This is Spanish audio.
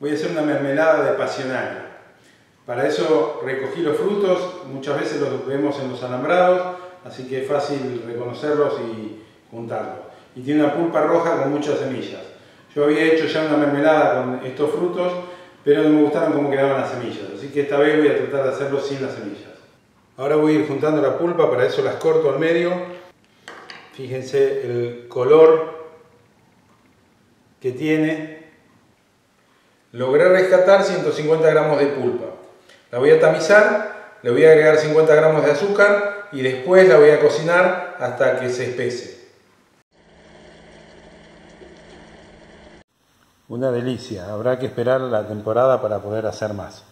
Voy a hacer una mermelada de pasionaria. Para eso recogí los frutos, muchas veces los vemos en los alambrados, así que es fácil reconocerlos y juntarlos. Y tiene una pulpa roja con muchas semillas. Yo había hecho ya una mermelada con estos frutos, pero no me gustaron cómo quedaban las semillas, así que esta vez voy a tratar de hacerlo sin las semillas. Ahora voy a ir juntando la pulpa, para eso las corto al medio. Fíjense el color que tiene. Logré rescatar 150 gramos de pulpa. La voy a tamizar, le voy a agregar 50 gramos de azúcar y después la voy a cocinar hasta que se espese. Una delicia, habrá que esperar la temporada para poder hacer más.